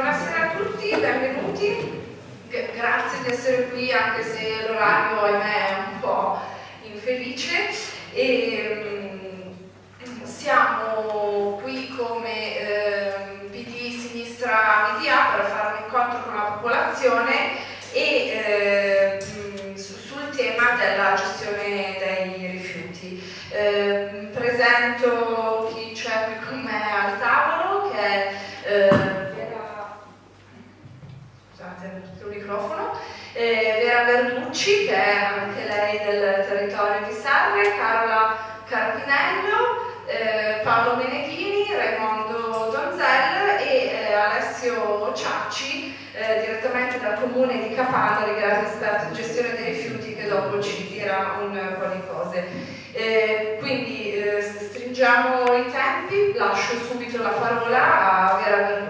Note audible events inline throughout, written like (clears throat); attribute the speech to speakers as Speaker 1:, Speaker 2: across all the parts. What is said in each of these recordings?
Speaker 1: Buonasera a tutti, benvenuti. G grazie di essere qui anche se l'orario ahimè è un po' infelice. E, um, siamo qui come eh, PD Sinistra Media per fare un incontro con la popolazione e eh, sul tema della gestione dei rifiuti. Eh, presento chi c'è qui con me al tavolo che è eh, il microfono, eh, Vera Verducci, che è anche lei del territorio di Sarre, Carola Carpinello, eh, Paolo Meneghini, Raimondo Donzel e eh, Alessio Ciacci, eh, direttamente dal comune di Capano, ringrazio esperto in gestione dei rifiuti, che dopo ci dirà un po' di cose. Eh, quindi eh, stringiamo i tempi, lascio subito la parola a Vera Verducci.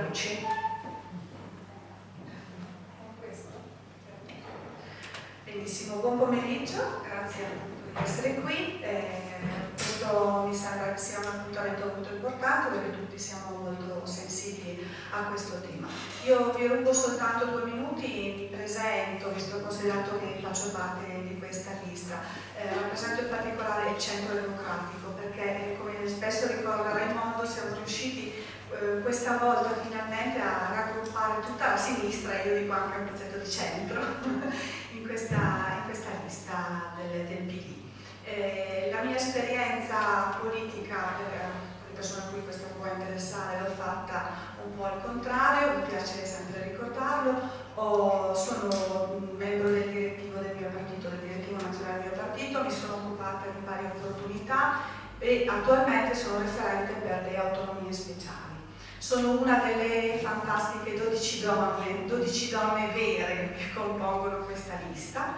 Speaker 2: Benissimo, buon pomeriggio, grazie di essere qui. Eh, questo mi sembra che sia un appuntamento molto importante perché tutti siamo molto sensibili a questo tema. Io vi rubo soltanto due minuti, mi presento, visto considerato che faccio parte di questa lista. Eh, rappresento in particolare il Centro Democratico perché, come spesso ricorda Raimondo, siamo riusciti eh, questa volta finalmente a raggruppare tutta la sinistra, io dico anche un pezzetto di centro, (laughs) in, questa, del, del PD. Eh, la mia esperienza politica, per le persone a cui questo può interessare, l'ho fatta un po' al contrario, mi piace sempre ricordarlo, Ho, sono membro del direttivo del mio partito, del direttivo nazionale del mio partito, mi sono occupata di varie opportunità e attualmente sono referente per le autonomie speciali. Sono una delle fantastiche 12 donne, 12 donne vere che compongono questa lista.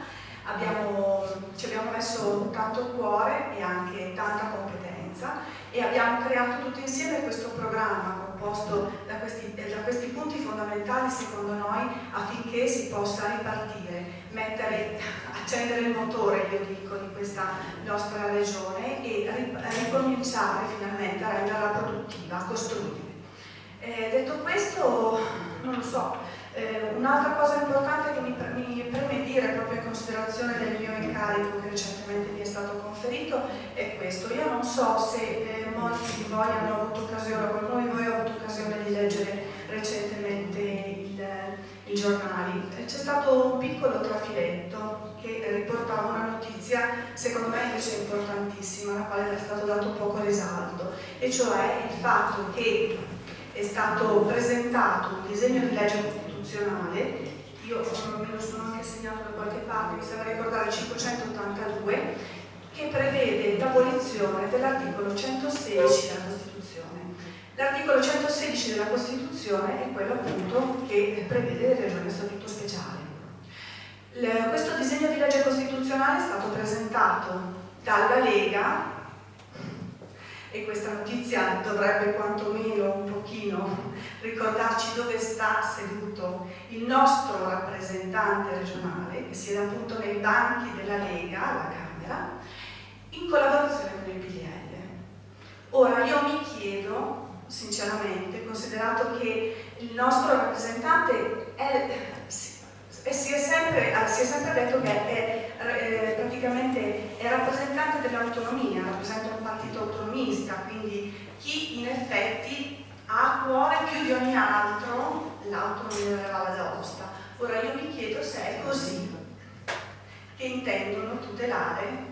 Speaker 2: Abbiamo, ci abbiamo messo tanto cuore e anche tanta competenza e abbiamo creato tutti insieme questo programma composto da questi, da questi punti fondamentali secondo noi affinché si possa ripartire, mettere, accendere il motore, io dico, di questa nostra regione e ricominciare finalmente a renderla produttiva, costruire. Eh, detto questo, non lo so, eh, un'altra cosa importante che mi, mi, preme dire proprio in considerazione del mio incarico che recentemente mi è stato conferito è questo. Io non so se eh, molti di voi hanno avuto occasione, qualcuno di voi ha avuto occasione di leggere recentemente il, i giornali. C'è stato un piccolo trafiletto che riportava una notizia, secondo me invece importantissima, alla quale è stato dato poco risalto, e cioè il fatto che è stato presentato un disegno di legge costituzionale, io me lo sono anche segnato da qualche parte, mi sembra ricordare 582, che prevede l'abolizione dell'articolo 116 della Costituzione. L'articolo 116 della Costituzione è quello appunto che prevede le regioni a statuto speciale. Le, questo disegno di legge costituzionale è stato presentato dalla Lega e questa notizia dovrebbe quantomeno un pochino ricordarci dove sta seduto il nostro rappresentante regionale che siede appunto nei banchi della Lega alla Camera in collaborazione con il PDL. Ora io mi chiedo sinceramente, considerato che il nostro rappresentante è, e si è, sempre, si è sempre detto che è, è, praticamente è rappresentante dell'autonomia, rappresenta un partito autonomista, quindi chi in effetti ha a cuore più di ogni altro l'autonomia della Valle d'Aosta. Ora io mi chiedo se è così che intendono tutelare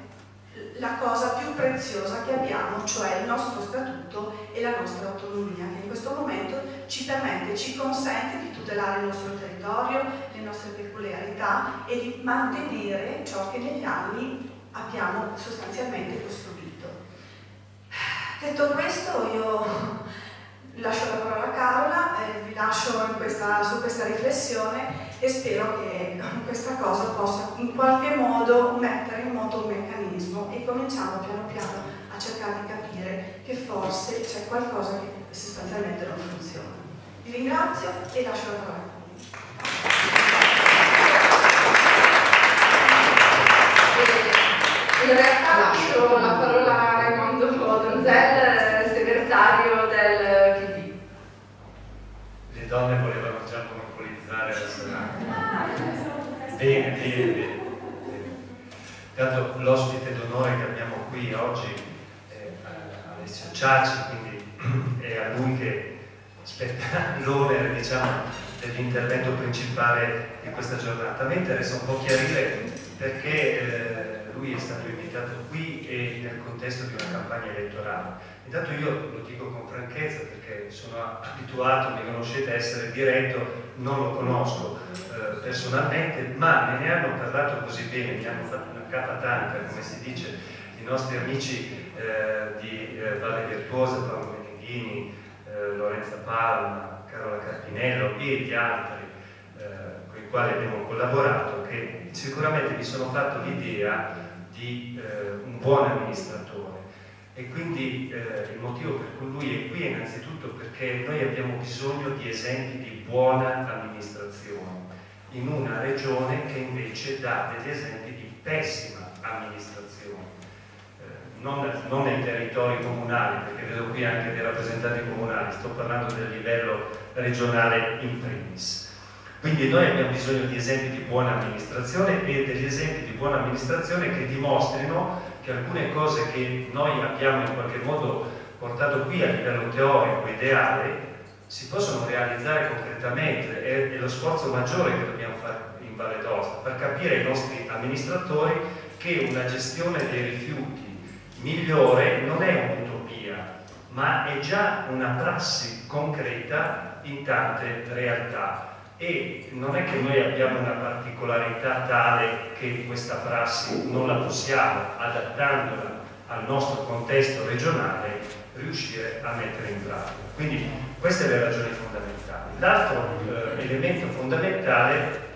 Speaker 2: la cosa più preziosa che abbiamo, cioè il nostro statuto e la nostra autonomia, che in questo momento ci permette, ci consente di tutelare il nostro territorio, le nostre peculiarità e di mantenere ciò che negli anni abbiamo sostanzialmente costruito. Detto questo, io lascio la parola a Carola, eh, vi lascio questa, su questa riflessione e spero che questa cosa possa in qualche modo mettere in moto un meccanismo e cominciamo piano piano a cercare di capire che forse c'è qualcosa che sostanzialmente non funziona. Vi ringrazio e lascio la parola a
Speaker 1: In realtà lascio la parola a Raimondo Donzel, segretario del PD.
Speaker 3: Le donne volevano già Bene, bene, bene. Tanto l'ospite d'onore che abbiamo qui oggi è Alessio Ciacci, quindi è a lui che l'onere diciamo, dell'intervento principale di questa giornata. Me interessa un po' chiarire perché eh, lui è stato invitato qui e nel contesto di una campagna elettorale. Intanto io lo dico con franchezza perché sono abituato, mi conoscete, a essere diretto, non lo conosco eh, personalmente, ma me ne hanno parlato così bene, mi hanno fatto una capa tanca, come si dice, i nostri amici eh, di eh, Valle Virtuosa, Paolo Meneghini, eh, Lorenza Palma, Carola Carpinello e gli altri eh, con i quali abbiamo collaborato, che sicuramente mi sono fatto l'idea di eh, un buon amministratore e quindi eh, il motivo per cui lui è qui è innanzitutto perché noi abbiamo bisogno di esempi di buona amministrazione in una regione che invece dà degli esempi di pessima amministrazione. Non, non, nei territori comunali, perché vedo qui anche dei rappresentanti comunali, sto parlando del livello regionale in primis. Quindi noi abbiamo bisogno di esempi di buona amministrazione e degli esempi di buona amministrazione che dimostrino che alcune cose che noi abbiamo in qualche modo portato qui a livello teorico, ideale, si possono realizzare concretamente. È, è lo sforzo maggiore che dobbiamo fare in Valle d'Osta, per capire ai nostri amministratori che una gestione dei rifiuti migliore non è un'utopia, ma è già una prassi concreta in tante realtà e non è che noi abbiamo una particolarità tale che questa prassi non la possiamo, adattandola al nostro contesto regionale, riuscire a mettere in pratica. Quindi queste le ragioni fondamentali. L'altro eh, elemento fondamentale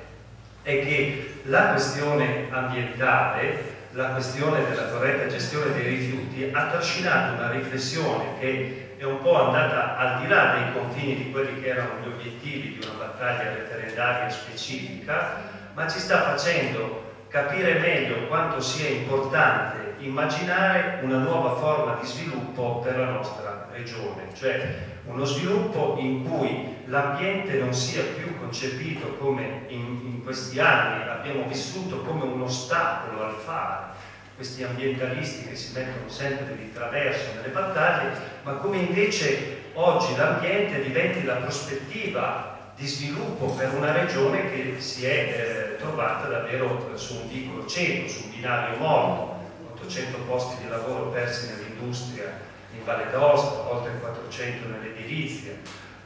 Speaker 3: è che la questione ambientale, la questione della corretta gestione dei rifiuti ha trascinato una riflessione che è un po' andata al di là dei confini di quelli che erano gli obiettivi di una battaglia referendaria specifica, ma ci sta facendo capire meglio quanto sia importante immaginare una nuova forma di sviluppo per la nostra regione, cioè uno sviluppo in cui l'ambiente non sia più concepito come in, in questi anni abbiamo vissuto come un ostacolo al fare, questi ambientalisti che si mettono sempre di traverso nelle battaglie, ma come invece oggi l'ambiente diventi la prospettiva di sviluppo per una regione che si è eh, trovata davvero su un vicolo cieco, su un binario morto, 800 posti di lavoro persi nell'industria in Valle d'Aosta, oltre 400 nell'edilizia,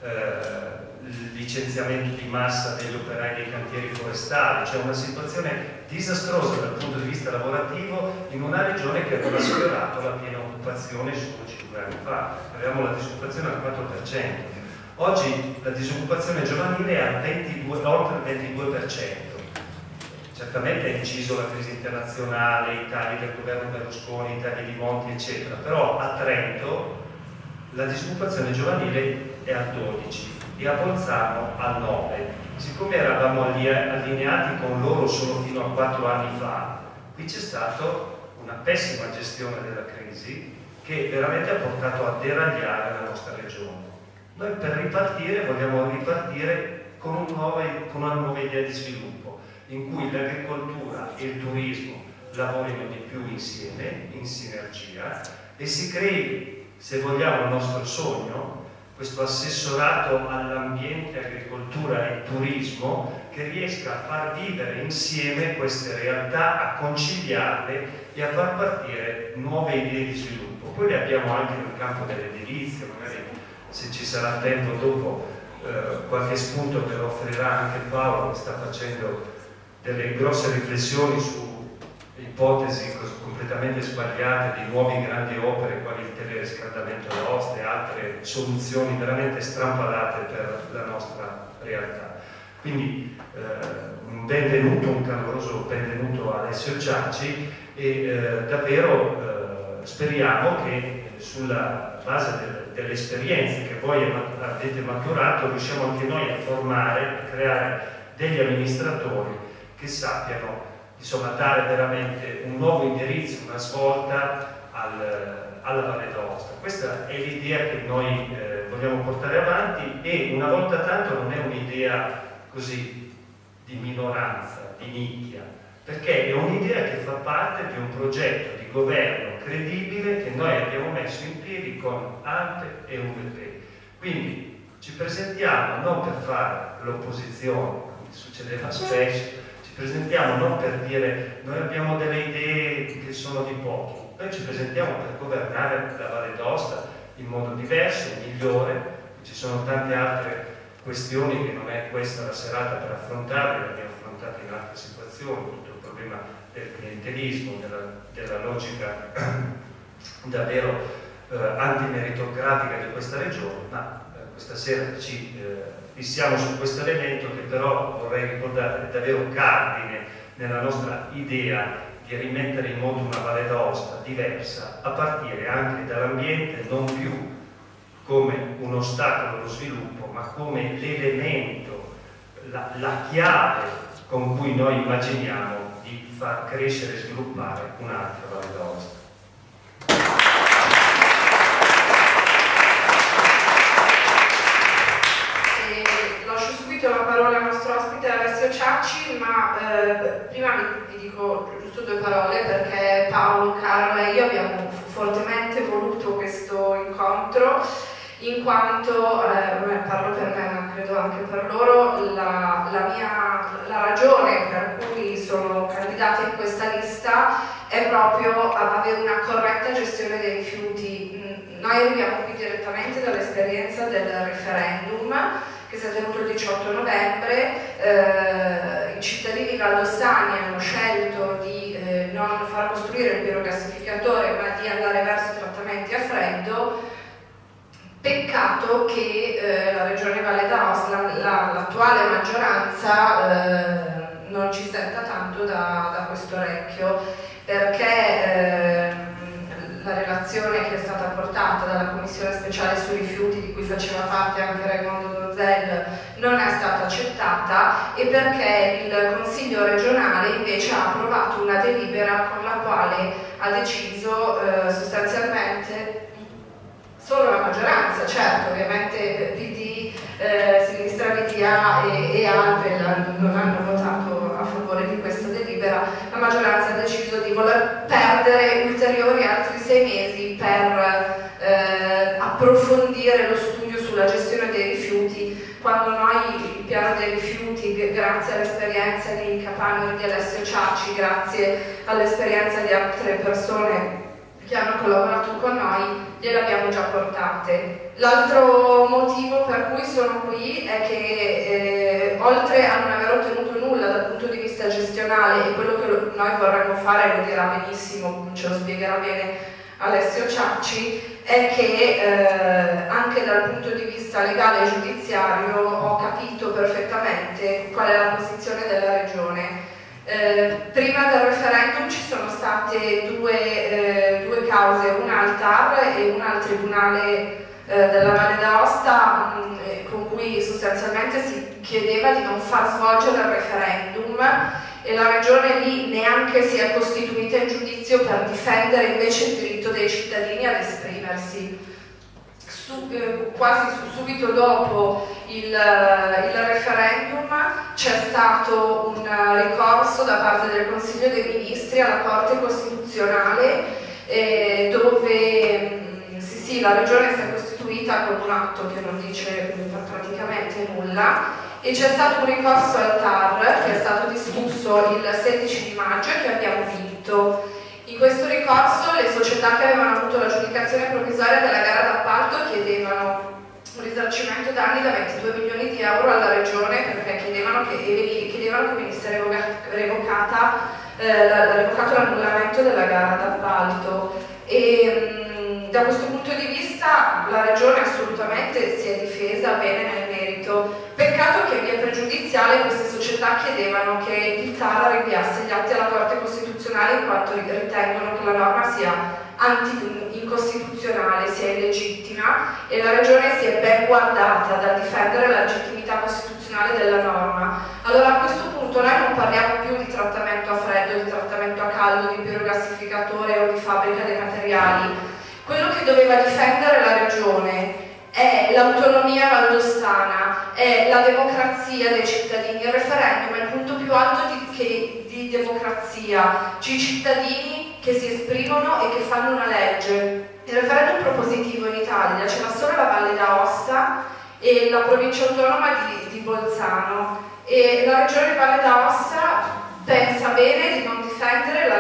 Speaker 3: eh, il licenziamento di massa degli operai dei cantieri forestali, cioè una situazione disastrosa dal punto di vista lavorativo in una regione che aveva sfiorato la piena occupazione solo 5 anni fa, avevamo la disoccupazione al 4%. Oggi la disoccupazione giovanile è al 22, oltre il 22%. Certamente è inciso la crisi internazionale, i tagli del governo Berlusconi, i tagli di Monti, eccetera, però a Trento la disoccupazione giovanile è al 12 e a Bolzano al 9. Siccome eravamo allineati con loro solo fino a 4 anni fa, qui c'è stata una pessima gestione della crisi che veramente ha portato a deragliare la nostra regione. Noi per ripartire vogliamo ripartire con, un nuovo, con una nuova idea di sviluppo, in cui l'agricoltura e il turismo lavorino di più insieme, in sinergia, e si crei, se vogliamo, il nostro sogno, questo assessorato all'ambiente, agricoltura e turismo che riesca a far vivere insieme queste realtà, a conciliarle e a far partire nuove idee di sviluppo. Poi le abbiamo anche nel campo dell'edilizia, magari se ci sarà tempo dopo eh, qualche spunto che lo offrirà anche Paolo che sta facendo delle grosse riflessioni su ipotesi completamente sbagliate di nuove grandi opere quali il teleriscaldamento da Oste e altre soluzioni veramente strampalate per la nostra realtà. Quindi eh, un benvenuto, un caloroso benvenuto a Alessio Giacci e eh, davvero eh, speriamo che sulla base del, delle esperienze che voi avete maturato riusciamo anche noi a formare, a creare degli amministratori che sappiano insomma, dare veramente un nuovo indirizzo, una svolta al, alla Valle d'Aosta. Questa è l'idea che noi eh, vogliamo portare avanti e una volta tanto non è un'idea così di minoranza, di nicchia, perché è un'idea che fa parte di un progetto di governo credibile che noi abbiamo messo in piedi con ANPE e UVP. Quindi ci presentiamo non per fare l'opposizione, come succedeva spesso, ci presentiamo non per dire noi abbiamo delle idee che sono di pochi, noi ci presentiamo per governare la Valle d'Osta in modo diverso, migliore, ci sono tante altre questioni che non è questa la serata per affrontare, le abbiamo affrontate in altre situazioni, tutto il problema del clientelismo, della, della logica (clears throat) davvero eh, antimeritocratica di questa regione, ma eh, questa sera ci eh, fissiamo su questo elemento che però vorrei ricordare è davvero cardine nella nostra idea di rimettere in moto una Valle d'Aosta diversa a partire anche dall'ambiente non più come un ostacolo allo sviluppo, ma come l'elemento, la, la chiave con cui noi immaginiamo di far crescere e sviluppare un'altra Valle d'Aosta.
Speaker 1: lascio subito la parola al nostro ospite Alessio Ciacci, ma eh, prima vi, dico giusto due parole perché Paolo, Carla e io abbiamo fortemente voluto questo incontro in quanto, eh, parlo per me ma credo anche per loro, la, la, mia, la ragione per cui sono candidata in questa lista è proprio avere una corretta gestione dei rifiuti. Mm, noi arriviamo qui direttamente dall'esperienza del referendum che si è tenuto il 18 novembre, eh, i cittadini valdostani hanno scelto di eh, non far costruire il biogassificatore ma di andare verso i trattamenti a freddo Peccato che eh, la Regione Valle d'Aosta, l'attuale la, maggioranza, eh, non ci senta tanto da, da questo orecchio, perché eh, la relazione che è stata portata dalla Commissione speciale sui rifiuti, di cui faceva parte anche Raimondo Donzel, non è stata accettata e perché il Consiglio regionale invece ha approvato una delibera con la quale ha deciso eh, sostanzialmente solo la maggioranza, certo, ovviamente PD, eh, Sinistra VDA e, e Alpe non hanno votato a favore di questa delibera, la maggioranza ha deciso di voler perdere ulteriori altri sei mesi per eh, approfondire lo studio sulla gestione dei rifiuti, quando noi il piano dei rifiuti, grazie all'esperienza di Capano e di Alessio Ciacci, grazie all'esperienza di altre persone che hanno collaborato con noi gliele abbiamo già portate. L'altro motivo per cui sono qui è che eh, oltre a non aver ottenuto nulla dal punto di vista gestionale e quello che noi vorremmo fare lo dirà benissimo, ce lo spiegherà bene Alessio Ciacci, è che eh, anche dal punto di vista legale e giudiziario ho capito perfettamente qual è la posizione della Regione eh, prima del referendum ci sono state due, eh, due cause, una al TAR e una al Tribunale eh, della Valle d'Aosta mm, eh, con cui sostanzialmente si chiedeva di non far svolgere il referendum e la Regione lì neanche si è costituita in giudizio per difendere invece il diritto dei cittadini ad esprimersi. Su, eh, quasi su, subito dopo il, il referendum c'è stato un ricorso da parte del Consiglio dei Ministri alla Corte Costituzionale eh, dove mm, sì, sì, la Regione si è costituita con un atto che non dice praticamente nulla e c'è stato un ricorso al TAR che è stato discusso il 16 di maggio e che abbiamo vinto. In questo ricorso le società che avevano avuto l'aggiudicazione provvisoria della gara d'appalto chiedevano un risarcimento danni da 22 milioni di euro alla Regione perché chiedevano che, chiedevano che venisse revocata, eh, revocato l'annullamento della gara d'appalto. E, mh, da questo punto di vista la Regione assolutamente si è difesa bene nel merito. Peccato che in via pregiudiziale queste società chiedevano che il TAR rinviasse gli atti alla Corte Costituzionale in quanto ritengono che la norma sia anti-incostituzionale, sia illegittima e la Regione si è ben guardata dal difendere la legittimità costituzionale della norma. Allora a questo punto noi non parliamo più di trattamento a freddo, di trattamento a caldo, di biogassificatore o di fabbrica dei materiali. Quello che doveva difendere la Regione è l'autonomia valdostana, è la democrazia dei cittadini. Il referendum è il punto più alto di, che, di democrazia, i cittadini che si esprimono e che fanno una legge. Il referendum propositivo in Italia c'è solo la Valle d'Aosta e la provincia autonoma di, di Bolzano e la regione Valle d'Aosta pensa bene di non difendere la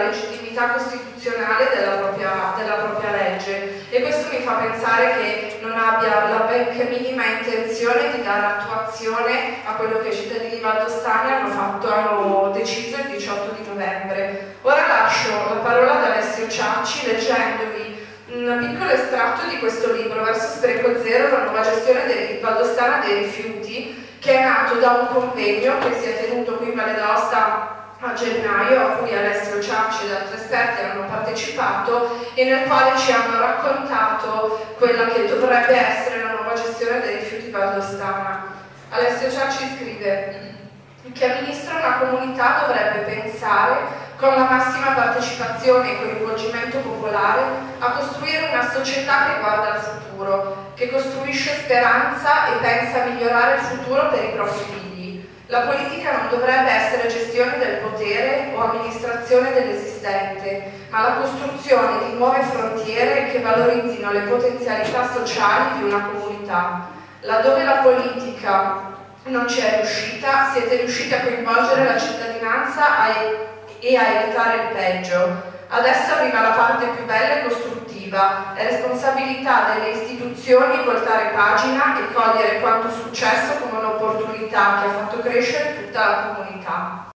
Speaker 1: legittimità costituzionale della propria, della propria, legge e questo mi fa pensare che non abbia la benché minima intenzione di dare attuazione a quello che i cittadini valdostani hanno fatto, hanno deciso il 18 di novembre. Ora lascio la parola ad Alessio Ciacci leggendovi un piccolo estratto di questo libro, Verso Spreco Zero, la nuova gestione valdostana dei rifiuti, che è nato da un convegno che si è tenuto qui in Valle d'Aosta a gennaio a cui Alessio Ciacci ed altri esperti hanno partecipato e nel quale ci hanno raccontato quella che dovrebbe essere la nuova gestione dei rifiuti valdostana. Alessio Ciacci scrive che amministra una comunità dovrebbe pensare con la massima partecipazione e coinvolgimento popolare a costruire una società che guarda al futuro, che costruisce speranza e pensa a migliorare il futuro per i propri figli la politica non dovrebbe essere gestione del potere o amministrazione dell'esistente, ma la costruzione di nuove frontiere che valorizzino le potenzialità sociali di una comunità. Laddove la politica non ci è riuscita, siete riusciti a coinvolgere la cittadinanza e a evitare il peggio. Adesso arriva la parte più bella e costruttiva, è responsabilità delle istituzioni voltare pagina e cogliere quanto successo come un'opportunità che ha fatto crescere tutta la comunità.